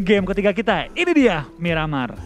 game ketiga kita. Ini dia Miramar.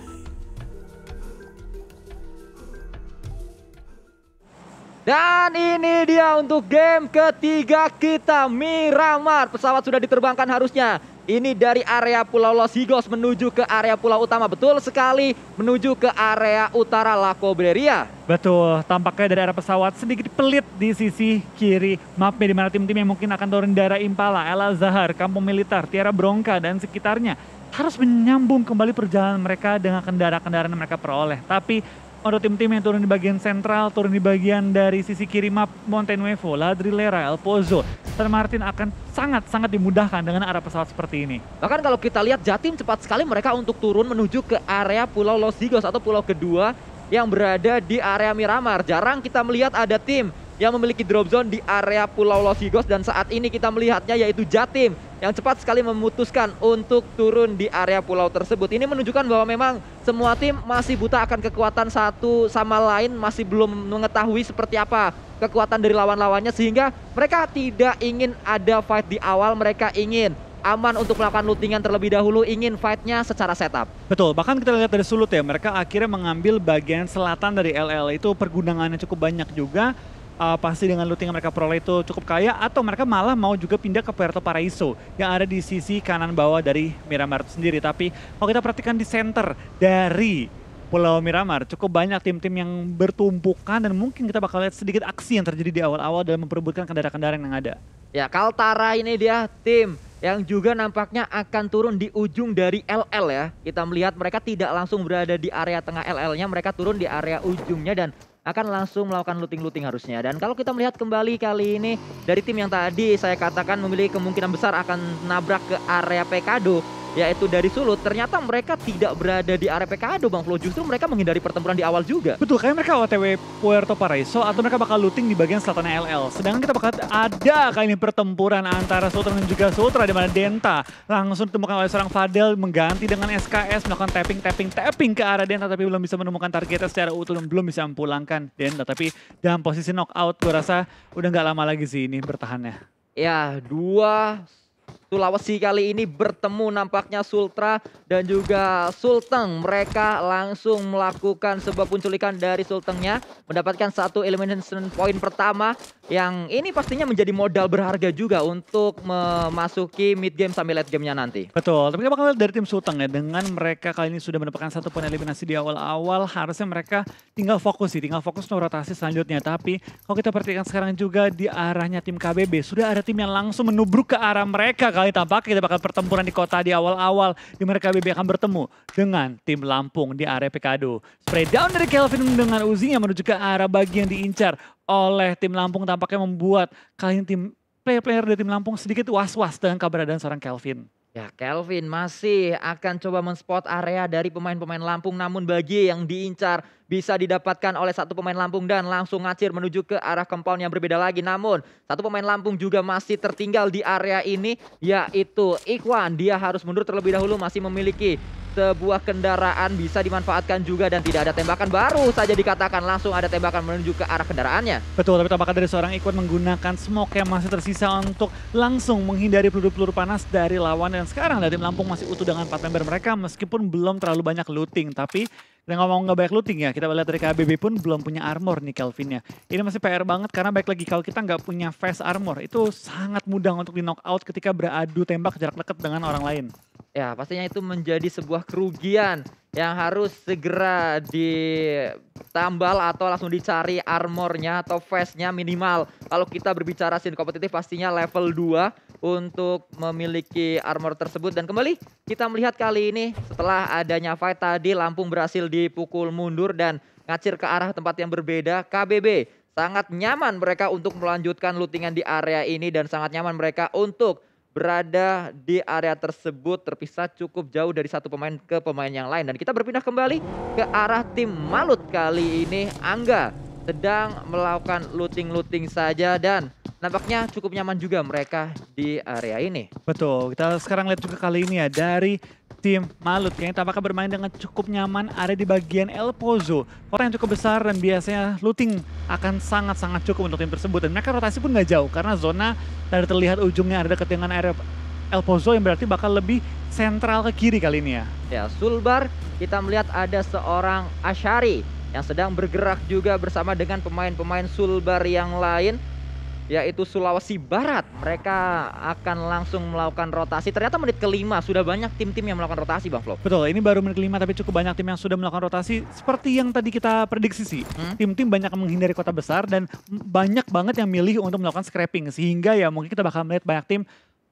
Dan ini dia untuk game ketiga kita Miramar. Pesawat sudah diterbangkan harusnya. Ini dari area Pulau Los Higos menuju ke area pulau utama. Betul sekali menuju ke area utara La Cobreria. Betul, tampaknya dari arah pesawat sedikit pelit di sisi kiri mapnya di mana tim-tim yang mungkin akan turun dari Impala, El Azhar, Kampung Militer, Tiara Bronca dan sekitarnya harus menyambung kembali perjalanan mereka dengan kendaraan-kendaraan yang mereka peroleh. Tapi untuk tim-tim yang turun di bagian sentral, turun di bagian dari sisi kiri map Monte Nuevo, Ladrilera, El Pozo, San Martin akan sangat-sangat dimudahkan dengan arah pesawat seperti ini. Bahkan kalau kita lihat Jatim cepat sekali mereka untuk turun menuju ke area Pulau Los Higos atau pulau kedua yang berada di area Miramar. Jarang kita melihat ada tim yang memiliki drop zone di area Pulau Los Higos dan saat ini kita melihatnya yaitu Jatim yang cepat sekali memutuskan untuk turun di area pulau tersebut. Ini menunjukkan bahwa memang semua tim masih buta akan kekuatan satu sama lain, masih belum mengetahui seperti apa kekuatan dari lawan-lawannya sehingga mereka tidak ingin ada fight di awal, mereka ingin aman untuk melakukan lootingan terlebih dahulu, ingin fightnya secara setup. Betul, bahkan kita lihat dari Sulut ya, mereka akhirnya mengambil bagian selatan dari LL itu pergunangannya cukup banyak juga uh, pasti dengan looting yang mereka peroleh itu cukup kaya atau mereka malah mau juga pindah ke Puerto Paraiso yang ada di sisi kanan bawah dari Miramar itu sendiri. Tapi kalau kita perhatikan di center dari Pulau Miramar cukup banyak tim-tim yang bertumpukan dan mungkin kita bakal lihat sedikit aksi yang terjadi di awal-awal dalam memperebutkan kendaraan-kendaraan yang ada. Ya, Kaltara ini dia tim yang juga nampaknya akan turun di ujung dari LL ya. Kita melihat mereka tidak langsung berada di area tengah LL-nya, mereka turun di area ujungnya dan akan langsung melakukan looting-looting harusnya. Dan kalau kita melihat kembali kali ini dari tim yang tadi saya katakan memiliki kemungkinan besar akan nabrak ke area Pekado yaitu dari Sulut, ternyata mereka tidak berada di area PKADO Bang Flo. Justru mereka menghindari pertempuran di awal juga. Betul, kayak mereka OTW Puerto Paraiso atau mereka bakal looting di bagian selatan LL. Sedangkan kita bakal ada kali ini pertempuran antara Sultan dan juga Sutra di mana Denta langsung ditemukan oleh seorang Fadel mengganti dengan SKS melakukan tapping tapping tapping ke arah Denta tapi belum bisa menemukan targetnya secara utuh dan belum bisa memulangkan Denta. Tapi dalam posisi knockout gue rasa udah nggak lama lagi sih ini bertahannya. Ya, dua Sulawesi kali ini bertemu nampaknya Sultra dan juga Sulteng. Mereka langsung melakukan sebuah penculikan dari Sultengnya. Mendapatkan satu elimination point pertama yang ini pastinya menjadi modal berharga juga untuk memasuki mid game sampai late gamenya nanti. Betul, tapi kita bakal lihat dari tim Sulteng ya. Dengan mereka kali ini sudah mendapatkan satu poin eliminasi di awal-awal. Harusnya mereka tinggal fokus sih, tinggal fokus untuk rotasi selanjutnya. Tapi kalau kita perhatikan sekarang juga di arahnya tim KBB. Sudah ada tim yang langsung menubruk ke arah mereka kali tampaknya kita bakal pertempuran di kota di awal-awal di mana KBB akan bertemu dengan tim Lampung di area Pekado. Spray down dari Kelvin dengan Uzinya menuju ke arah bagi yang diincar oleh tim Lampung tampaknya membuat kali ini tim player-player dari tim Lampung sedikit was-was dengan keberadaan seorang Kelvin. Ya, Kelvin masih akan coba menspot area dari pemain-pemain Lampung namun bagi yang diincar bisa didapatkan oleh satu pemain Lampung dan langsung ngacir menuju ke arah compound yang berbeda lagi. Namun, satu pemain Lampung juga masih tertinggal di area ini yaitu Ikhwan. Dia harus mundur terlebih dahulu masih memiliki sebuah kendaraan bisa dimanfaatkan juga dan tidak ada tembakan. Baru saja dikatakan langsung ada tembakan menuju ke arah kendaraannya. Betul, tapi tampaknya dari seorang Ikwan menggunakan smoke yang masih tersisa untuk langsung menghindari peluru-peluru panas dari lawan. Dan sekarang dari Lampung masih utuh dengan empat member mereka meskipun belum terlalu banyak looting. Tapi kita ngomong nggak banyak looting ya, kita lihat dari KBB pun belum punya armor nih Kelvinnya. Ini masih PR banget karena baik lagi kalau kita nggak punya fast armor, itu sangat mudah untuk di knockout ketika beradu tembak jarak dekat dengan orang lain. Ya, pastinya itu menjadi sebuah kerugian yang harus segera ditambal atau langsung dicari armornya atau fastnya minimal. Kalau kita berbicara scene kompetitif pastinya level 2 untuk memiliki armor tersebut dan kembali kita melihat kali ini setelah adanya fight tadi Lampung berhasil dipukul mundur dan ngacir ke arah tempat yang berbeda KBB sangat nyaman mereka untuk melanjutkan lootingan di area ini dan sangat nyaman mereka untuk berada di area tersebut terpisah cukup jauh dari satu pemain ke pemain yang lain. Dan kita berpindah kembali ke arah tim Malut kali ini. Angga sedang melakukan looting-looting saja dan nampaknya cukup nyaman juga mereka di area ini. Betul, kita sekarang lihat juga kali ini ya dari tim Malut kayaknya tampaknya bermain dengan cukup nyaman ada di bagian El Pozo. Kota yang cukup besar dan biasanya looting akan sangat-sangat cukup untuk tim tersebut dan mereka rotasi pun nggak jauh karena zona dari terlihat ujungnya ada dekat dengan area El Pozo yang berarti bakal lebih sentral ke kiri kali ini ya. Ya, Sulbar kita melihat ada seorang Ashari yang sedang bergerak juga bersama dengan pemain-pemain Sulbar yang lain yaitu Sulawesi Barat. Mereka akan langsung melakukan rotasi. Ternyata menit kelima sudah banyak tim-tim yang melakukan rotasi, Bang Flo. Betul, ini baru menit kelima tapi cukup banyak tim yang sudah melakukan rotasi. Seperti yang tadi kita prediksi sih, Hmm? tim-tim banyak menghindari kota besar dan banyak banget yang milih untuk melakukan scrapping. Sehingga ya mungkin kita bakal melihat banyak tim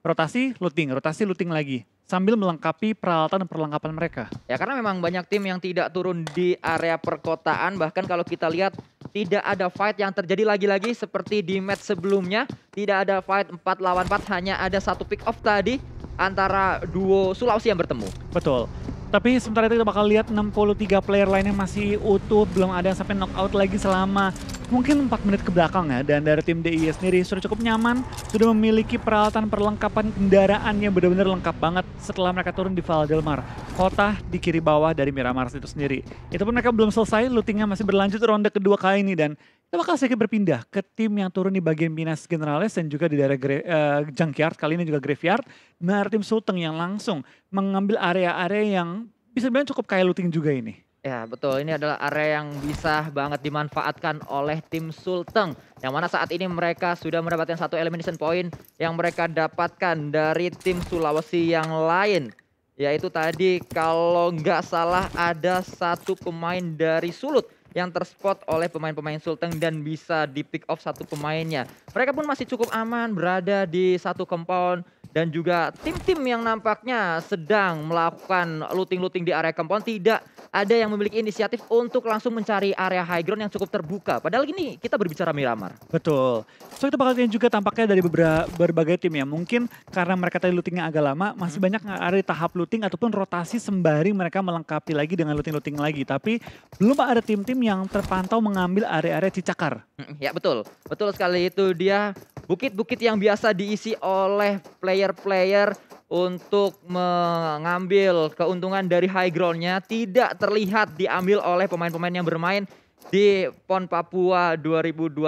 rotasi, looting, rotasi, looting lagi. Sambil melengkapi peralatan dan perlengkapan mereka. Ya karena memang banyak tim yang tidak turun di area perkotaan bahkan kalau kita lihat tidak ada fight yang terjadi lagi-lagi seperti di match sebelumnya tidak ada fight 4 lawan 4 hanya ada satu pick off tadi antara duo Sulawesi yang bertemu. Betul. Tapi sementara itu kita bakal lihat 63 player lainnya masih utuh, belum ada yang sampai knockout lagi selama mungkin 4 menit ke belakang ya. Dan dari tim DIY sendiri sudah cukup nyaman, sudah memiliki peralatan perlengkapan kendaraan yang benar-benar lengkap banget setelah mereka turun di Valdelmar, kota di kiri bawah dari Miramar itu sendiri. Itu pun mereka belum selesai, lootingnya masih berlanjut ronde kedua kali ini dan kita bakal sedikit berpindah ke tim yang turun di bagian Minas Generalis dan juga di daerah eh, Junkyard, kali ini juga Graveyard. Nah, tim Sulteng yang langsung mengambil area-area yang bisa dibilang cukup kaya looting juga ini. Ya betul, ini adalah area yang bisa banget dimanfaatkan oleh tim Sulteng. Yang mana saat ini mereka sudah mendapatkan satu elimination point yang mereka dapatkan dari tim Sulawesi yang lain. Yaitu tadi kalau nggak salah ada satu pemain dari Sulut yang terspot oleh pemain-pemain Sulteng dan bisa di pick off satu pemainnya. Mereka pun masih cukup aman berada di satu compound dan juga tim-tim yang nampaknya sedang melakukan looting-looting di area compound tidak ada yang memiliki inisiatif untuk langsung mencari area high ground yang cukup terbuka. Padahal ini kita berbicara Miramar. Betul. So kita bakal lihat juga tampaknya dari beberapa berbagai tim ya. Mungkin karena mereka tadi lootingnya agak lama, masih banyak nggak ada di tahap looting ataupun rotasi sembari mereka melengkapi lagi dengan looting-looting lagi. Tapi belum ada tim-tim yang terpantau mengambil area-area cicakar. Mm, Ya betul, betul sekali itu dia bukit-bukit yang biasa diisi oleh player-player untuk mengambil keuntungan dari high groundnya tidak terlihat diambil oleh pemain-pemain yang bermain di PON Papua 2021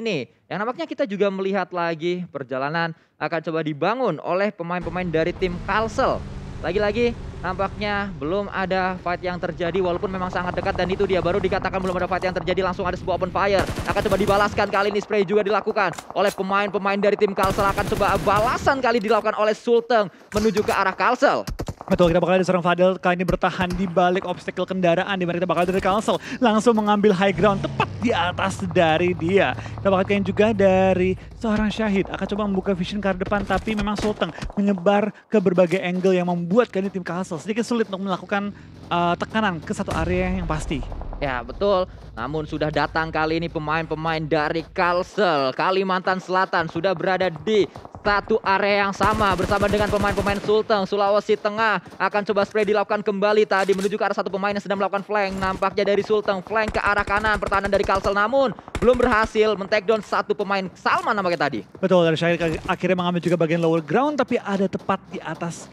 ini. Yang nampaknya kita juga melihat lagi perjalanan akan coba dibangun oleh pemain-pemain dari tim Kalsel. Lagi-lagi nampaknya belum ada fight yang terjadi walaupun memang sangat dekat dan itu dia baru dikatakan belum ada fight yang terjadi langsung ada sebuah open fire. Akan coba dibalaskan kali ini spray juga dilakukan oleh pemain-pemain dari tim Kalsel. Akan coba balasan kali dilakukan oleh Sulteng menuju ke arah Kalsel Betul, kita bakal ada seorang Fadel kali ini bertahan di balik obstacle kendaraan di mana kita bakal dari Council langsung mengambil high ground tepat di atas dari dia. Kita bakal kalian juga dari seorang Syahid akan coba membuka vision arah depan tapi memang Sulteng menyebar ke berbagai angle yang membuat kali tim Council sedikit sulit untuk melakukan uh, tekanan ke satu area yang pasti. Ya betul, namun sudah datang kali ini pemain-pemain dari Kalsel, Kalimantan Selatan sudah berada di satu area yang sama bersama dengan pemain-pemain Sulteng, Sulawesi Tengah akan coba spray dilakukan kembali tadi menuju ke arah satu pemain yang sedang melakukan flank, nampaknya dari Sulteng, flank ke arah kanan, pertahanan dari Kalsel. Namun belum berhasil men-take down satu pemain Salman nampaknya tadi. Betul, dari Syahid akhirnya mengambil juga bagian lower ground tapi ada tepat di atas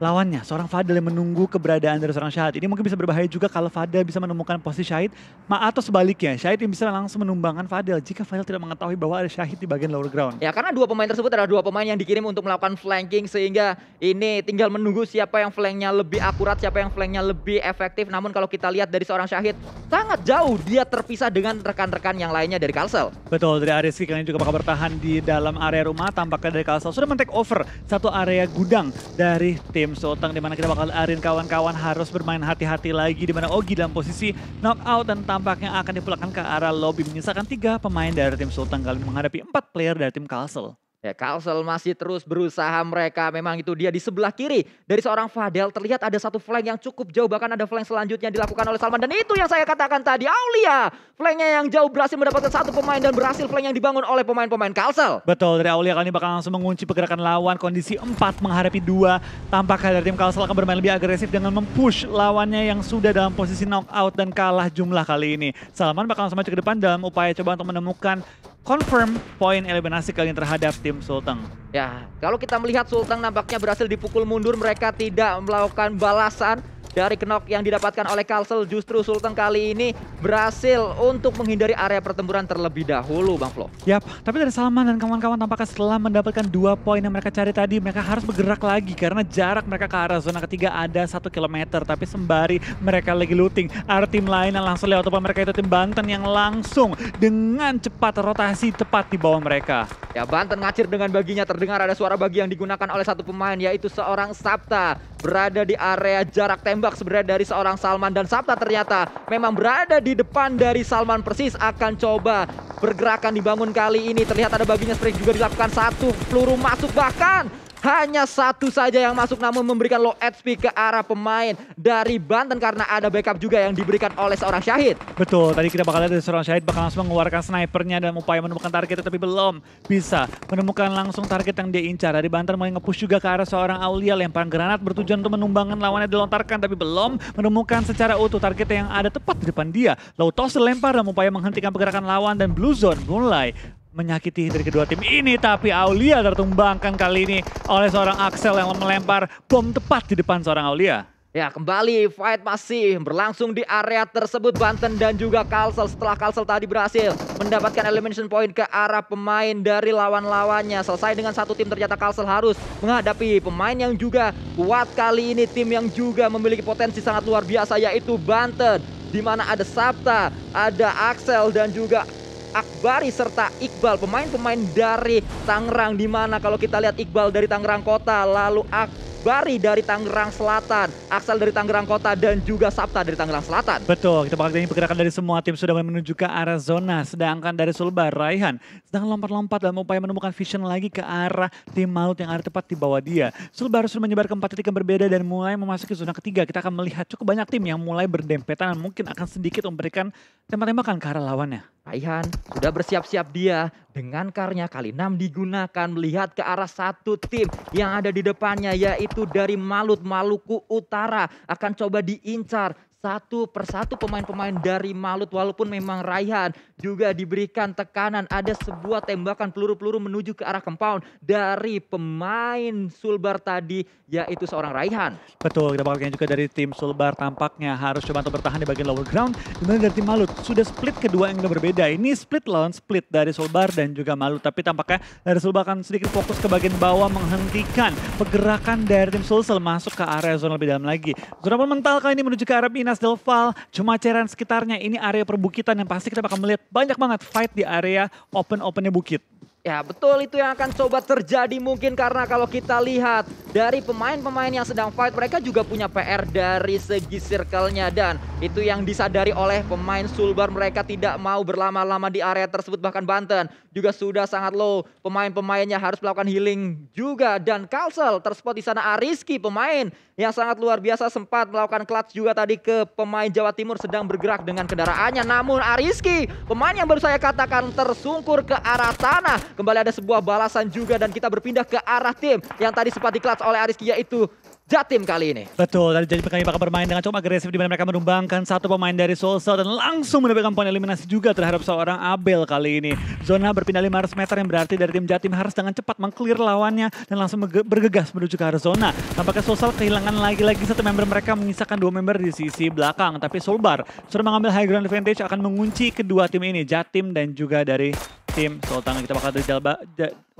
lawannya, seorang Fadel yang menunggu keberadaan dari seorang Syahid. Ini mungkin bisa berbahaya juga kalau Fadel bisa menemukan posisi Syahid, ma atau sebaliknya, Syahid yang bisa langsung menumbangkan Fadel jika Fadel tidak mengetahui bahwa ada Syahid di bagian lower ground. Ya karena dua pemain tersebut adalah dua pemain yang dikirim untuk melakukan flanking sehingga ini tinggal menunggu siapa yang flanknya lebih akurat, siapa yang flanknya lebih efektif. Namun kalau kita lihat dari seorang Syahid sangat jauh dia terpisah dengan rekan-rekan yang lainnya dari Kalsel. Betul, dari Ariski kalian juga bakal bertahan di dalam area rumah. Tampaknya dari Kalsel sudah men-take over satu area gudang dari tim Sulteng. Di mana kita bakal arin kawan-kawan harus bermain hati-hati lagi. Di mana Ogi dalam posisi knockout dan tampaknya akan dipulangkan ke arah lobby. Menyisakan tiga pemain dari tim Sulteng kali menghadapi empat player dari tim Kalsel. Ya Kalsel masih terus berusaha mereka memang itu dia di sebelah kiri dari seorang Fadel terlihat ada satu flank yang cukup jauh bahkan ada flank selanjutnya dilakukan oleh Salman dan itu yang saya katakan tadi Aulia flanknya yang jauh berhasil mendapatkan satu pemain dan berhasil flank yang dibangun oleh pemain-pemain Kalsel. Betul, dari Aulia kali ini bakal langsung mengunci pergerakan lawan. Kondisi 4 menghadapi dua. Tampaknya dari tim Kalsel akan bermain lebih agresif dengan mempush lawannya yang sudah dalam posisi knockout dan kalah jumlah kali ini. Salman bakal langsung maju ke depan dalam upaya coba untuk menemukan confirm poin eliminasi kali ini terhadap tim Sulteng. Ya, kalau kita melihat Sultan nampaknya berhasil dipukul mundur, mereka tidak melakukan balasan dari knock yang didapatkan oleh Kalsel justru Sultan kali ini berhasil untuk menghindari area pertempuran terlebih dahulu Bang Flo. Yap, tapi dari Salman dan kawan-kawan tampaknya setelah mendapatkan dua poin yang mereka cari tadi, mereka harus bergerak lagi karena jarak mereka ke arah zona ketiga ada satu kilometer. Tapi sembari mereka lagi looting, ada tim lain yang langsung lewat depan mereka itu tim Banten yang langsung dengan cepat rotasi tepat di bawah mereka. Ya Banten ngacir dengan baginya terdengar ada suara bagi yang digunakan oleh satu pemain yaitu seorang Sabta berada di area jarak tembak sebenarnya dari seorang Salman. Dan Sabta ternyata memang berada di depan dari Salman persis akan coba pergerakan dibangun kali ini. Terlihat ada baginya seperti juga dilakukan. Satu peluru masuk bahkan hanya satu saja yang masuk namun memberikan low HP ke arah pemain dari Banten karena ada backup juga yang diberikan oleh seorang Syahid. Betul, tadi kita bakal lihat seorang Syahid bakal langsung mengeluarkan snipernya dan upaya menemukan target tapi belum bisa menemukan langsung target yang dia incar. Dari Banten mulai nge-push juga ke arah seorang Aulia lemparan granat bertujuan untuk menumbangkan lawannya dilontarkan tapi belum menemukan secara utuh target yang ada tepat di depan dia. Low toss dilempar dan upaya menghentikan pergerakan lawan dan Blue Zone mulai menyakiti dari kedua tim ini tapi Aulia tertumbangkan kali ini oleh seorang Axel yang melempar bom tepat di depan seorang Aulia. Ya kembali fight masih berlangsung di area tersebut. Banten dan juga Kalsel. Setelah Kalsel tadi berhasil mendapatkan elimination point ke arah pemain dari lawan-lawannya. Selesai dengan satu tim ternyata Kalsel harus menghadapi pemain yang juga kuat kali ini. Tim yang juga memiliki potensi sangat luar biasa yaitu Banten. Di mana ada Sabta, ada Axel dan juga Akbari serta Iqbal pemain-pemain dari Tangerang di mana kalau kita lihat Iqbal dari Tangerang Kota lalu Akbari dari Tangerang Selatan, Aksel dari Tangerang Kota dan juga Sabta dari Tangerang Selatan. Betul, kita bakal ini pergerakan dari semua tim sudah menuju ke arah zona sedangkan dari Sulbar Raihan sedang lompat-lompat dalam upaya menemukan vision lagi ke arah tim Maut yang ada tepat di bawah dia. Sulbar sudah menyebar ke empat titik yang berbeda dan mulai memasuki zona ketiga. Kita akan melihat cukup banyak tim yang mulai berdempetan dan mungkin akan sedikit memberikan tembak-tembakan ke arah lawannya. Raihan sudah bersiap-siap dia dengan karnya kali 6 digunakan. Melihat ke arah satu tim yang ada di depannya yaitu dari Malut Maluku Utara. Akan coba diincar satu persatu pemain-pemain dari Malut walaupun memang Raihan juga diberikan tekanan. Ada sebuah tembakan peluru-peluru menuju ke arah compound dari pemain Sulbar tadi yaitu seorang Raihan. Betul, kita bakal juga dari tim Sulbar tampaknya harus coba untuk bertahan di bagian lower ground. Di mana dari tim Malut sudah split kedua yang berbeda. Ini split lawan split dari Sulbar dan juga Malut. Tapi tampaknya dari Sulbar akan sedikit fokus ke bagian bawah menghentikan pergerakan dari tim Sulsel masuk ke area zona lebih dalam lagi. Zona mental kali ini menuju ke arah Minas Delval, Cumaceran sekitarnya ini area perbukitan yang pasti kita bakal melihat banyak banget fight di area open-opennya bukit. Ya betul itu yang akan coba terjadi mungkin karena kalau kita lihat dari pemain-pemain yang sedang fight mereka juga punya PR dari segi circle-nya. Dan itu yang disadari oleh pemain Sulbar mereka tidak mau berlama-lama di area tersebut. Bahkan Banten juga sudah sangat low. Pemain-pemainnya harus melakukan healing juga. Dan Kalsel terspot di sana. Ariski pemain yang sangat luar biasa sempat melakukan clutch juga tadi ke pemain Jawa Timur sedang bergerak dengan kendaraannya. Namun Ariski pemain yang baru saya katakan tersungkur ke arah tanah Kembali ada sebuah balasan juga dan kita berpindah ke arah tim yang tadi sempat diklat oleh Ariski yaitu Jatim kali ini. Betul, tadi jadi kami bakal bermain dengan cukup agresif di mana mereka menumbangkan satu pemain dari Soulsel dan langsung mendapatkan poin eliminasi juga terhadap seorang Abel kali ini. Zona berpindah 500 meter yang berarti dari tim Jatim harus dengan cepat mengclear lawannya dan langsung bergegas menuju ke arah zona. Tampaknya Soulsel kehilangan lagi-lagi satu member mereka menyisakan dua member di sisi belakang. Tapi Solbar sudah mengambil high ground advantage akan mengunci kedua tim ini, Jatim dan juga dari tim. Sultan kita bakal dari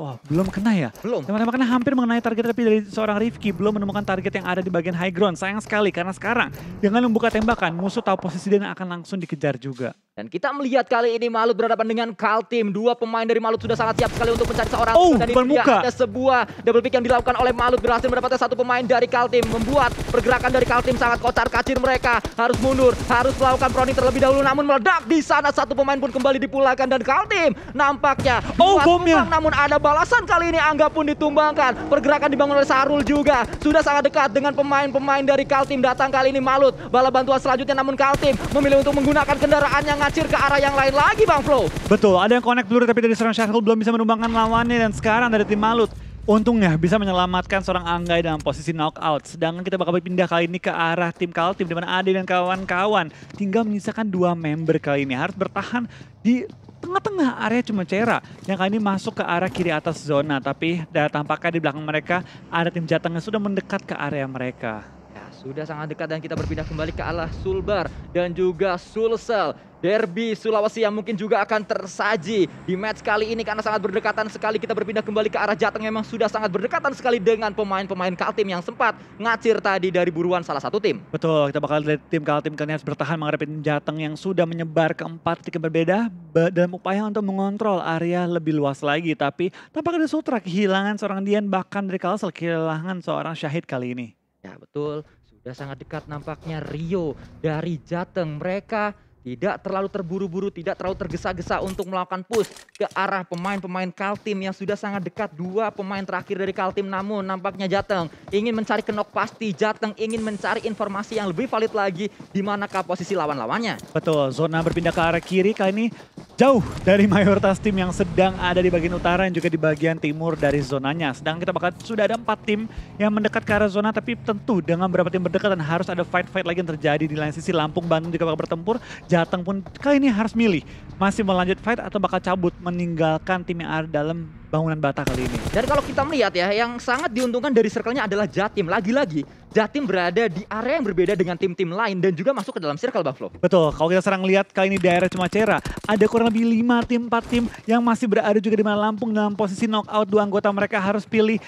Wah, belum kena ya? Belum. Teman-teman kena hampir mengenai target tapi dari seorang Rifki belum menemukan target yang ada di bagian high ground. Sayang sekali karena sekarang dengan membuka tembakan musuh tahu posisi dan akan langsung dikejar juga. Dan kita melihat kali ini Malut berhadapan dengan Kaltim. Dua pemain dari Malut sudah sangat siap sekali untuk mencari seorang. Oh, dan ini muka. ada sebuah double pick yang dilakukan oleh Malut berhasil mendapatkan satu pemain dari Kaltim. Membuat pergerakan dari Kaltim sangat kocar kacir mereka. Harus mundur, harus melakukan proning terlebih dahulu. Namun meledak di sana satu pemain pun kembali dipulangkan. Dan Kaltim nampaknya oh, bomnya. namun ada balasan kali ini Angga pun ditumbangkan. Pergerakan dibangun oleh Sarul juga. Sudah sangat dekat dengan pemain-pemain dari Kaltim datang kali ini Malut. Bala bantuan selanjutnya namun Kaltim memilih untuk menggunakan kendaraan yang ngacir ke arah yang lain lagi Bang Flo. Betul, ada yang connect dulu tapi dari seorang Syahrul belum bisa menumbangkan lawannya dan sekarang dari tim Malut. Untungnya bisa menyelamatkan seorang Anggai dalam posisi knockout. Sedangkan kita bakal berpindah kali ini ke arah tim Kaltim di mana Ade dan kawan-kawan tinggal menyisakan dua member kali ini harus bertahan di tengah-tengah area cuma Cera yang kali ini masuk ke arah kiri atas zona tapi tampaknya di belakang mereka ada tim Jateng yang sudah mendekat ke area mereka. Ya, sudah sangat dekat dan kita berpindah kembali ke arah Sulbar dan juga Sulsel. Derby Sulawesi yang mungkin juga akan tersaji di match kali ini karena sangat berdekatan sekali kita berpindah kembali ke arah Jateng memang sudah sangat berdekatan sekali dengan pemain-pemain Kaltim yang sempat ngacir tadi dari buruan salah satu tim. Betul, kita bakal lihat tim Kaltim kali ini harus bertahan menghadapi tim Jateng yang sudah menyebar ke empat titik yang berbeda dalam upaya untuk mengontrol area lebih luas lagi. Tapi tampaknya ada Sutra kehilangan seorang Dian bahkan dari Kalsel kehilangan seorang Syahid kali ini. Ya betul, sudah sangat dekat nampaknya Rio dari Jateng. Mereka tidak terlalu terburu-buru, tidak terlalu tergesa-gesa untuk melakukan push ke arah pemain-pemain Kaltim yang sudah sangat dekat. Dua pemain terakhir dari Kaltim namun nampaknya Jateng ingin mencari kenok pasti. Jateng ingin mencari informasi yang lebih valid lagi di manakah posisi lawan-lawannya. Betul, zona berpindah ke arah kiri kali ini jauh dari mayoritas tim yang sedang ada di bagian utara dan juga di bagian timur dari zonanya. Sedang kita bakal sudah ada empat tim yang mendekat ke arah zona tapi tentu dengan beberapa tim berdekat dan harus ada fight-fight lagi yang terjadi di lain sisi Lampung Bandung juga bakal bertempur. Jateng pun kali ini harus milih masih mau lanjut fight atau bakal cabut meninggalkan tim yang ada dalam bangunan bata kali ini. Dan kalau kita melihat ya, yang sangat diuntungkan dari circle-nya adalah Jatim. Lagi-lagi, Jatim berada di area yang berbeda dengan tim-tim lain dan juga masuk ke dalam circle Flo. Betul, kalau kita serang lihat kali ini daerah Cera, ada kurang lebih 5 tim, 4 tim yang masih berada juga di mana Lampung dalam posisi knockout. Dua anggota mereka harus pilih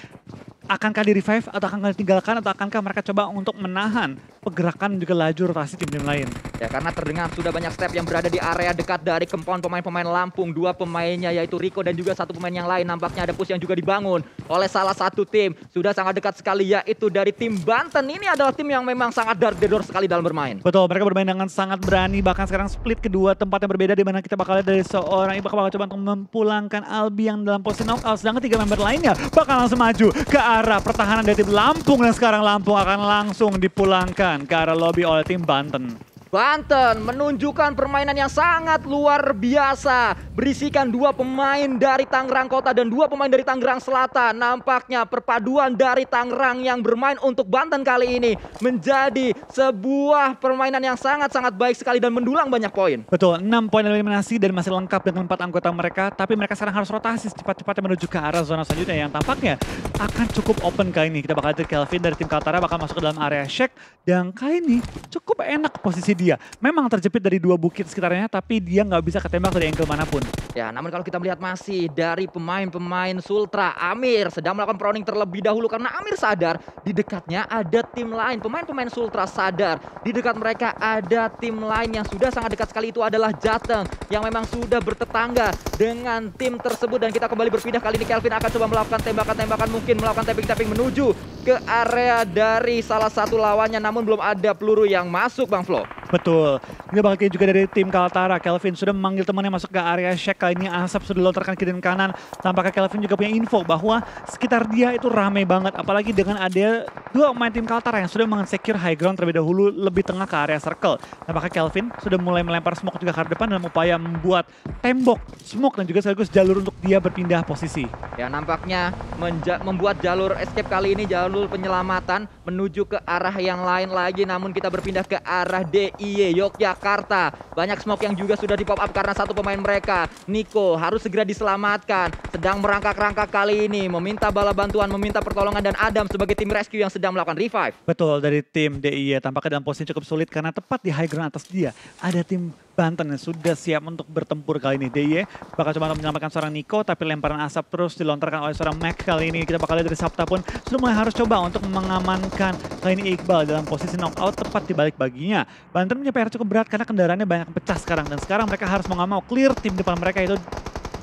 akankah di revive atau akankah ditinggalkan atau akankah mereka coba untuk menahan pergerakan juga laju rotasi tim-tim lain. Ya karena terdengar sudah banyak step yang berada di area dekat dari kempon pemain-pemain Lampung. Dua pemainnya yaitu Rico dan juga satu pemain yang lain. Nampaknya ada push yang juga dibangun oleh salah satu tim. Sudah sangat dekat sekali yaitu dari tim Banten. Ini adalah tim yang memang sangat dark the door sekali dalam bermain. Betul, mereka bermain dengan sangat berani. Bahkan sekarang split kedua tempat yang berbeda di mana kita bakal lihat dari seorang Iba bakal coba untuk memulangkan Albi yang dalam posisi knockout. Sedangkan tiga member lainnya bakal langsung maju ke arah pertahanan dari tim Lampung. Dan sekarang Lampung akan langsung dipulangkan ke arah lobby oleh tim Banten. Banten menunjukkan permainan yang sangat luar biasa. Berisikan dua pemain dari Tangerang Kota dan dua pemain dari Tangerang Selatan. Nampaknya perpaduan dari Tangerang yang bermain untuk Banten kali ini menjadi sebuah permainan yang sangat-sangat baik sekali dan mendulang banyak poin. Betul, 6 poin eliminasi dan masih lengkap dengan empat anggota mereka. Tapi mereka sekarang harus rotasi secepat-cepatnya menuju ke arah zona selanjutnya yang tampaknya akan cukup open kali ini. Kita bakal lihat Kelvin dari tim Kaltara bakal masuk ke dalam area check. Dan kali ini cukup enak posisi dia. Memang terjepit dari dua bukit sekitarnya, tapi dia nggak bisa ketembak dari angle mana pun. Ya, namun kalau kita melihat masih dari pemain-pemain Sultra, Amir sedang melakukan proning terlebih dahulu karena Amir sadar di dekatnya ada tim lain. Pemain-pemain Sultra sadar di dekat mereka ada tim lain yang sudah sangat dekat sekali itu adalah Jateng yang memang sudah bertetangga dengan tim tersebut dan kita kembali berpindah kali ini Kelvin akan coba melakukan tembakan-tembakan mungkin melakukan tapping-tapping menuju ke area dari salah satu lawannya namun belum ada peluru yang masuk Bang Flo. Betul. Ini bakal juga dari tim Kaltara. Kelvin sudah memanggil temannya masuk ke area check. Kali ini asap sudah dilontarkan kiri dan kanan. Tampaknya Kelvin juga punya info bahwa sekitar dia itu ramai banget. Apalagi dengan ada dua pemain tim Kaltara yang sudah meng-secure high ground terlebih dahulu lebih tengah ke area circle. Tampaknya Kelvin sudah mulai melempar smoke juga ke depan dalam upaya membuat tembok smoke dan juga sekaligus jalur untuk dia berpindah posisi. Ya nampaknya membuat jalur escape kali ini jalur penyelamatan menuju ke arah yang lain lagi. Namun kita berpindah ke arah DI DIY Yogyakarta. Banyak smoke yang juga sudah di pop up karena satu pemain mereka, Nico, harus segera diselamatkan. Sedang merangkak-rangkak kali ini, meminta bala bantuan, meminta pertolongan dan Adam sebagai tim rescue yang sedang melakukan revive. Betul, dari tim DIY tampaknya dalam posisi cukup sulit karena tepat di high ground atas dia ada tim Banten yang sudah siap untuk bertempur kali ini. DIY bakal coba menyelamatkan seorang Nico, tapi lemparan asap terus dilontarkan oleh seorang Mac kali ini. Kita bakal lihat dari Sabta pun sudah mulai harus coba untuk mengamankan kali ini Iqbal dalam posisi knockout tepat di balik baginya. Banten punya PR cukup berat karena kendaraannya banyak pecah sekarang. Dan sekarang mereka harus mau mau clear tim depan mereka itu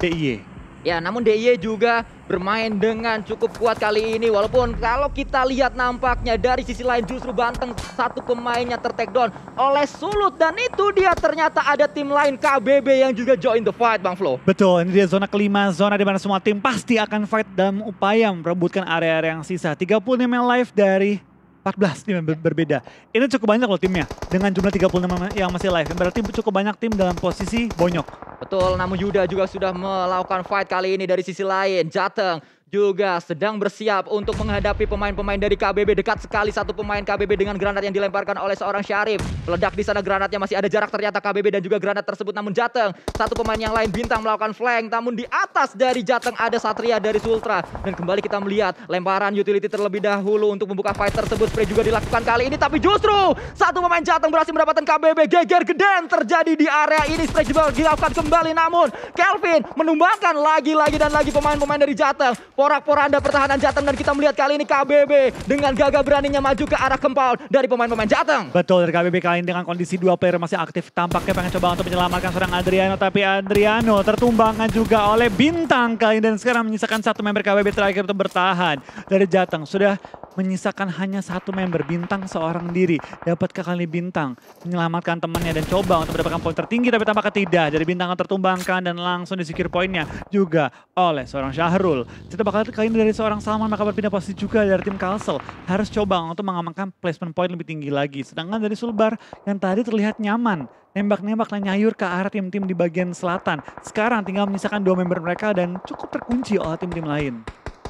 DIY. Ya, namun DIY juga bermain dengan cukup kuat kali ini. Walaupun kalau kita lihat nampaknya dari sisi lain justru Banteng satu pemainnya tertake down oleh Sulut. Dan itu dia ternyata ada tim lain KBB yang juga join the fight Bang Flo. Betul, ini dia zona kelima. Zona di mana semua tim pasti akan fight dalam upaya merebutkan area-area yang sisa. 35 live dari 14 tim yang ber berbeda. Ini cukup banyak loh timnya dengan jumlah 36 yang masih live. Berarti cukup banyak tim dalam posisi bonyok. Betul, namun Yuda juga sudah melakukan fight kali ini dari sisi lain. Jateng juga sedang bersiap untuk menghadapi pemain-pemain dari KBB dekat sekali satu pemain KBB dengan granat yang dilemparkan oleh seorang Syarif. Meledak di sana granatnya masih ada jarak ternyata KBB dan juga granat tersebut namun Jateng. Satu pemain yang lain bintang melakukan flank namun di atas dari Jateng ada Satria dari Sultra. Dan kembali kita melihat lemparan utility terlebih dahulu untuk membuka fight tersebut. Spray juga dilakukan kali ini tapi justru satu pemain Jateng berhasil mendapatkan KBB geger geden terjadi di area ini. Spray juga dilakukan kembali namun Kelvin menumbangkan lagi-lagi dan lagi pemain-pemain dari Jateng porak-poranda pertahanan Jateng dan kita melihat kali ini KBB dengan gagah beraninya maju ke arah kempal dari pemain-pemain Jateng. Betul dari KBB kali ini dengan kondisi dua player masih aktif tampaknya pengen coba untuk menyelamatkan seorang Adriano tapi Adriano tertumbangkan juga oleh bintang kali ini dan sekarang menyisakan satu member KBB terakhir untuk bertahan dari Jateng sudah menyisakan hanya satu member bintang seorang diri. Dapatkah kali bintang menyelamatkan temannya dan coba untuk mendapatkan poin tertinggi tapi tampaknya tidak. Dari bintang tertumbangkan dan langsung disikir poinnya juga oleh seorang Syahrul. Kita bakal kali ini dari seorang Salman maka berpindah posisi juga dari tim Kalsel harus coba untuk mengamankan placement point lebih tinggi lagi. Sedangkan dari Sulbar yang tadi terlihat nyaman nembak-nembak dan nyayur ke arah tim-tim di bagian selatan. Sekarang tinggal menyisakan dua member mereka dan cukup terkunci oleh tim-tim lain.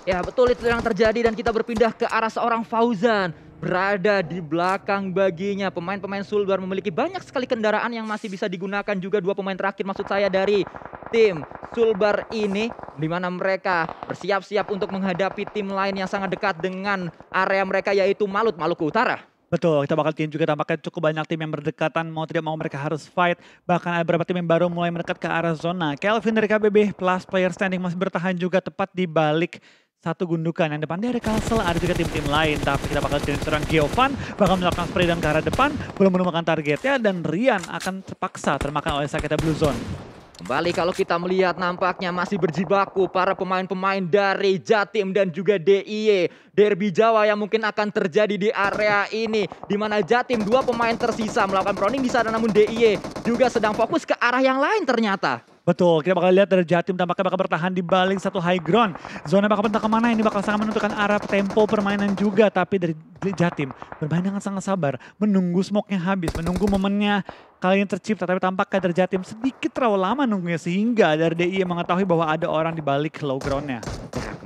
Ya betul itu yang terjadi dan kita berpindah ke arah seorang Fauzan berada di belakang baginya. Pemain-pemain Sulbar memiliki banyak sekali kendaraan yang masih bisa digunakan juga dua pemain terakhir maksud saya dari tim Sulbar ini di mana mereka bersiap-siap untuk menghadapi tim lain yang sangat dekat dengan area mereka yaitu Malut Maluku Utara. Betul, kita bakal tim juga tampaknya cukup banyak tim yang berdekatan, mau tidak mau mereka harus fight. Bahkan ada beberapa tim yang baru mulai mendekat ke arah zona. Kelvin dari KBB plus player standing masih bertahan juga tepat di balik satu gundukan. Yang depan dia ada Castle, ada juga tim-tim lain. Tapi kita bakal jadi seorang Geovan, bakal melakukan spray dan ke arah depan, belum menemukan targetnya. Dan Rian akan terpaksa termakan oleh Sakita Blue Zone. Kembali kalau kita melihat nampaknya masih berjibaku para pemain-pemain dari Jatim dan juga DIY. Derby Jawa yang mungkin akan terjadi di area ini. Di mana Jatim dua pemain tersisa melakukan proning di sana namun DIY juga sedang fokus ke arah yang lain ternyata. Betul, kita bakal lihat dari Jatim tampaknya bakal bertahan di balik satu high ground. Zona bakal bentak ke mana ini bakal sangat menentukan arah tempo permainan juga. Tapi dari Jatim bermain dengan sangat sabar. Menunggu smoke-nya habis, menunggu momennya kali ini tercipta. Tapi tampaknya dari Jatim sedikit terlalu lama nunggunya. Sehingga dari DI mengetahui bahwa ada orang di balik low ground-nya.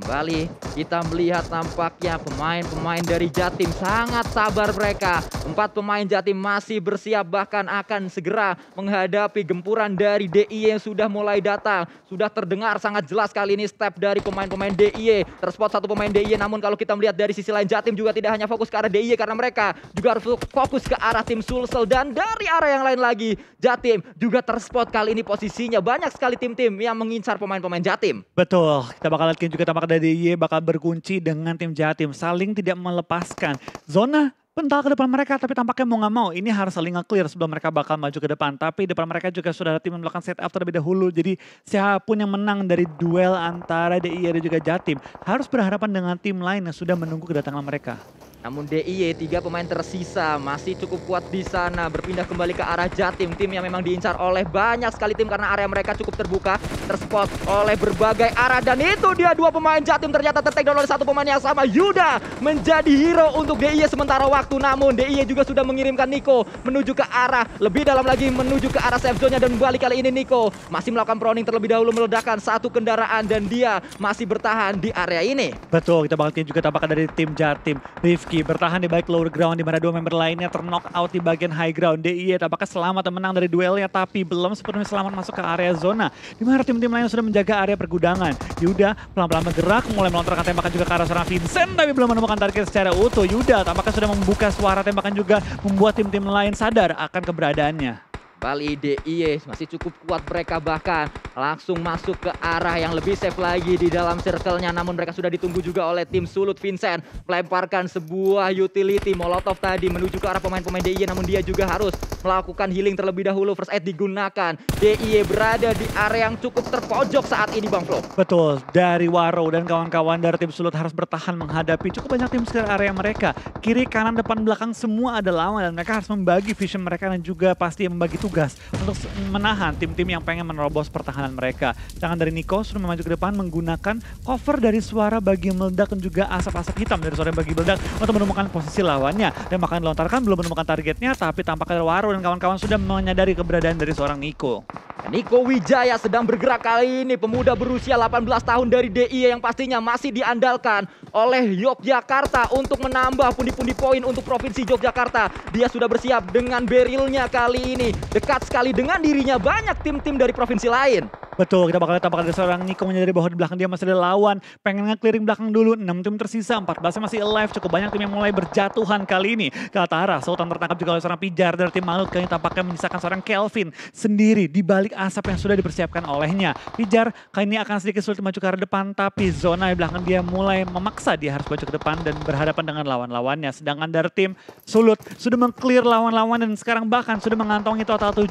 Kembali kita melihat tampaknya pemain-pemain dari Jatim sangat sabar mereka. Empat pemain Jatim masih bersiap bahkan akan segera menghadapi gempuran dari DI yang sudah mulai datang. Sudah terdengar sangat jelas kali ini step dari pemain-pemain DIY. Terspot satu pemain DIY namun kalau kita melihat dari sisi lain Jatim juga tidak hanya fokus ke arah DIY karena mereka juga harus fokus ke arah tim Sulsel dan dari arah yang lain lagi Jatim juga terspot kali ini posisinya. Banyak sekali tim-tim yang mengincar pemain-pemain Jatim. Betul, kita bakal lihat juga tampaknya dari DIY bakal berkunci dengan tim Jatim. Saling tidak melepaskan. Zona pental ke depan mereka tapi tampaknya mau nggak mau ini harus saling nge-clear sebelum mereka bakal maju ke depan tapi depan mereka juga sudah ada tim yang melakukan setup terlebih dahulu jadi siapa pun yang menang dari duel antara DIY dan juga Jatim harus berhadapan dengan tim lain yang sudah menunggu kedatangan mereka. Namun DIY tiga pemain tersisa masih cukup kuat di sana berpindah kembali ke arah Jatim tim yang memang diincar oleh banyak sekali tim karena area mereka cukup terbuka terspot oleh berbagai arah dan itu dia dua pemain Jatim. Ternyata tertake down oleh satu pemain yang sama Yuda menjadi hero untuk DIY sementara waktu. Namun DIY juga sudah mengirimkan Niko menuju ke arah lebih dalam lagi menuju ke arah safe zone-nya dan balik kali ini Niko masih melakukan proning terlebih dahulu meledakkan satu kendaraan dan dia masih bertahan di area ini. Betul kita bakal juga tampakkan dari tim Jatim. Rifki bertahan di baik lower ground di mana dua member lainnya terknock out di bagian high ground. DIY tampaknya selamat menang dari duelnya tapi belum sepenuhnya selamat masuk ke area zona di mana tim-tim lain sudah menjaga area pergudangan. Yuda pelan-pelan bergerak mulai melontarkan tembakan juga ke arah seorang Vincent tapi belum menemukan target secara utuh. Yuda tampaknya sudah membuka suara tembakan juga membuat tim-tim lain sadar akan keberadaannya. Bali DIY masih cukup kuat mereka bahkan. Langsung masuk ke arah yang lebih safe lagi di dalam circle-nya. Namun mereka sudah ditunggu juga oleh tim Sulut Vincent. Melemparkan sebuah utility Molotov tadi menuju ke arah pemain-pemain DIY namun dia juga harus melakukan healing terlebih dahulu. First aid digunakan. DIY berada di area yang cukup terpojok saat ini Bang Flo. Betul dari Waro dan kawan-kawan dari tim Sulut harus bertahan menghadapi cukup banyak tim sekitar area mereka. Kiri kanan depan belakang semua ada lawan dan mereka harus membagi vision mereka dan juga pasti membagi tugas tugas untuk menahan tim-tim yang pengen menerobos pertahanan mereka. Jangan dari Nico sudah maju ke depan menggunakan cover dari suara bagi meledak dan juga asap-asap hitam dari suara bagi meledak untuk menemukan posisi lawannya. Dan bahkan dilontarkan belum menemukan targetnya tapi tampaknya Waro dan kawan-kawan sudah menyadari keberadaan dari seorang Nico. Niko Wijaya sedang bergerak kali ini pemuda berusia 18 tahun dari DIY yang pastinya masih diandalkan oleh Yogyakarta untuk menambah pundi-pundi poin untuk Provinsi Yogyakarta. Dia sudah bersiap dengan berilnya kali ini. Dekat sekali dengan dirinya banyak tim-tim dari provinsi lain. Betul, kita bakal lihat ada seorang Niko menyadari bahwa di belakang dia masih ada lawan. Pengen nge-clearing belakang dulu, 6 tim tersisa, 14 masih alive. Cukup banyak tim yang mulai berjatuhan kali ini. Kaltara, Sultan tertangkap juga oleh seorang Pijar dari tim Malut. Kali tampaknya menyisakan seorang Kelvin sendiri di balik asap yang sudah dipersiapkan olehnya. Pijar kali ini akan sedikit sulit maju ke arah depan, tapi zona di belakang dia mulai memaksa dia harus maju ke depan dan berhadapan dengan lawan-lawannya. Sedangkan dari tim Sulut sudah meng-clear lawan-lawan dan sekarang bahkan sudah mengantongi total 7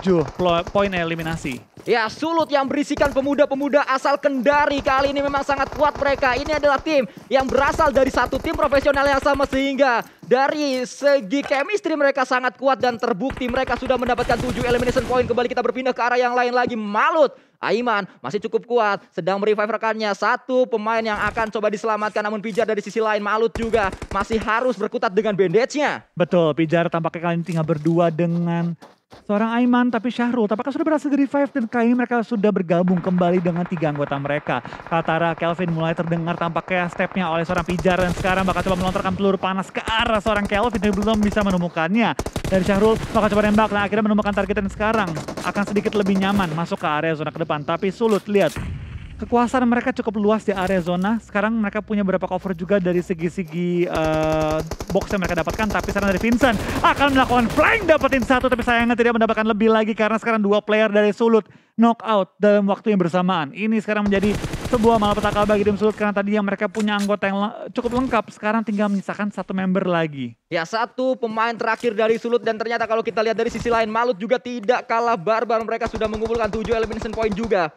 poin eliminasi. Ya, Sulut yang berisikan pemuda-pemuda asal Kendari kali ini memang sangat kuat mereka. Ini adalah tim yang berasal dari satu tim profesional yang sama sehingga dari segi chemistry mereka sangat kuat dan terbukti mereka sudah mendapatkan 7 elimination point. Kembali kita berpindah ke arah yang lain lagi. Malut Aiman masih cukup kuat, sedang merevive rekannya. Satu pemain yang akan coba diselamatkan namun Pijar dari sisi lain Malut juga masih harus berkutat dengan bandage-nya. Betul, Pijar tampaknya kali ini tinggal berdua dengan seorang Aiman tapi Syahrul tampaknya sudah berhasil di revive dan kali ini mereka sudah bergabung kembali dengan tiga anggota mereka. Katara Kelvin mulai terdengar tampaknya stepnya oleh seorang Pijar dan sekarang bakal coba melontarkan peluru panas ke arah seorang Kelvin tapi belum bisa menemukannya. Dari Syahrul bakal coba nembak dan akhirnya menemukan target dan sekarang akan sedikit lebih nyaman masuk ke area zona ke depan tapi sulut lihat kekuasaan mereka cukup luas di area zona. Sekarang mereka punya beberapa cover juga dari segi-segi uh, box yang mereka dapatkan. Tapi sekarang dari Vincent akan melakukan flank dapetin satu. Tapi sayangnya tidak mendapatkan lebih lagi karena sekarang dua player dari Sulut knockout dalam waktu yang bersamaan. Ini sekarang menjadi sebuah malapetaka bagi tim Sulut karena tadi yang mereka punya anggota yang cukup lengkap. Sekarang tinggal menyisakan satu member lagi. Ya satu pemain terakhir dari Sulut dan ternyata kalau kita lihat dari sisi lain Malut juga tidak kalah barbar. Mereka sudah mengumpulkan 7 elimination point juga.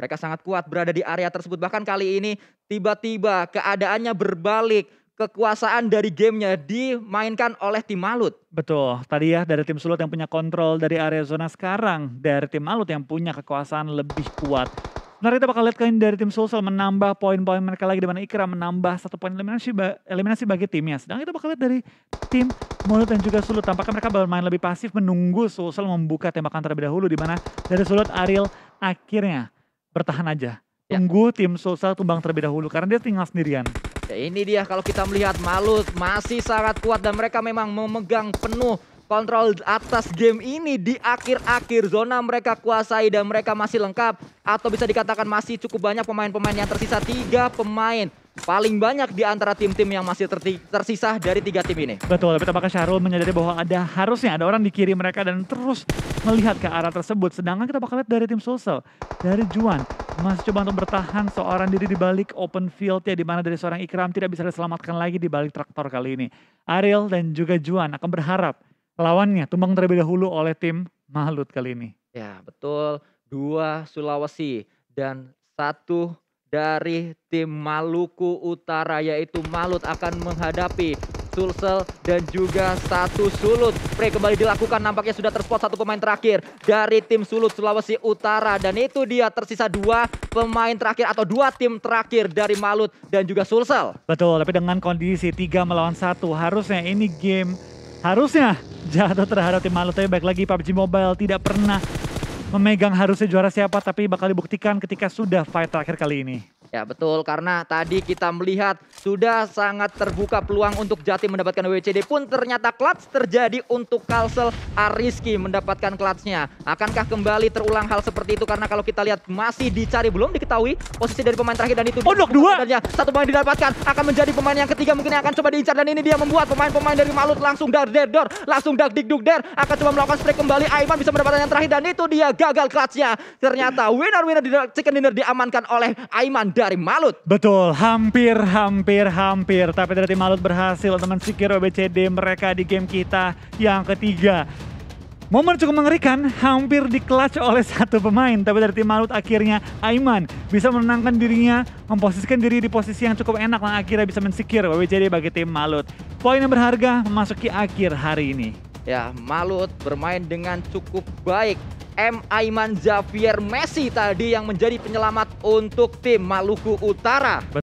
Mereka sangat kuat berada di area tersebut. Bahkan kali ini tiba-tiba keadaannya berbalik. Kekuasaan dari gamenya dimainkan oleh tim Malut. Betul, tadi ya dari tim Sulut yang punya kontrol dari area zona sekarang. Dari tim Malut yang punya kekuasaan lebih kuat. Nah kita bakal lihat kalian dari tim Sulsel menambah poin-poin mereka lagi di mana Ikra menambah satu poin eliminasi eliminasi bagi timnya. Sedang kita bakal lihat dari tim Mulut dan juga Sulut tampaknya mereka bermain lebih pasif menunggu Sulsel membuka tembakan terlebih dahulu di mana dari Sulut Ariel akhirnya bertahan aja. Ya. Tunggu tim Sosa tumbang terlebih dahulu karena dia tinggal sendirian. Ya ini dia kalau kita melihat Malut masih sangat kuat dan mereka memang memegang penuh kontrol atas game ini di akhir-akhir zona mereka kuasai dan mereka masih lengkap atau bisa dikatakan masih cukup banyak pemain-pemain yang tersisa tiga pemain paling banyak di antara tim-tim yang masih tersisa dari tiga tim ini. Betul, tapi tampaknya Syahrul menyadari bahwa ada harusnya ada orang di kiri mereka dan terus melihat ke arah tersebut. Sedangkan kita bakal lihat dari tim Sulsel, dari Juan masih coba untuk bertahan seorang diri di balik open field ya di mana dari seorang Ikram tidak bisa diselamatkan lagi di balik traktor kali ini. Ariel dan juga Juan akan berharap lawannya tumbang terlebih dahulu oleh tim Malut kali ini. Ya, betul. Dua Sulawesi dan satu dari tim Maluku Utara yaitu Malut akan menghadapi Sulsel dan juga satu Sulut. Pre kembali dilakukan nampaknya sudah terspot satu pemain terakhir dari tim Sulut Sulawesi Utara dan itu dia tersisa dua pemain terakhir atau dua tim terakhir dari Malut dan juga Sulsel. Betul, tapi dengan kondisi tiga melawan satu harusnya ini game harusnya jatuh terhadap tim Malut tapi baik lagi PUBG Mobile tidak pernah memegang harusnya juara siapa tapi bakal dibuktikan ketika sudah fight terakhir kali ini. Ya betul. Karena tadi kita melihat sudah sangat terbuka peluang untuk Jatim mendapatkan WCD pun ternyata clutch terjadi untuk Kalsel. Ariski mendapatkan clutchnya. Akankah kembali terulang hal seperti itu? Karena kalau kita lihat masih dicari belum diketahui posisi dari pemain terakhir dan itu oh, dua. Satu pemain didapatkan. Akan menjadi pemain yang ketiga mungkin yang akan coba diincar dan ini dia membuat pemain-pemain dari Malut langsung dar der dor langsung dak dik duk der. Akan coba melakukan spray kembali. Aiman bisa mendapatkan yang terakhir dan itu dia gagal clutchnya. Ternyata winner-winner chicken dinner diamankan oleh Aiman dari Malut. Betul, hampir, hampir, hampir. Tapi dari tim Malut berhasil mensikir OBCD mereka di game kita yang ketiga. Momen cukup mengerikan, hampir di clutch oleh satu pemain. Tapi dari tim Malut akhirnya Aiman bisa menenangkan dirinya, memposisikan diri di posisi yang cukup enak dan akhirnya bisa mensikir WBCD bagi tim Malut. Poin yang berharga memasuki akhir hari ini. Ya, Malut bermain dengan cukup baik M. Aiman Xavier Messi tadi yang menjadi penyelamat untuk tim Maluku Utara.